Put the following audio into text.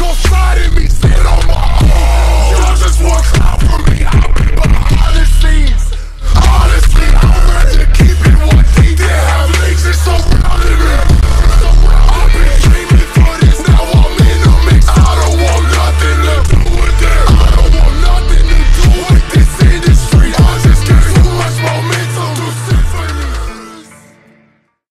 gon'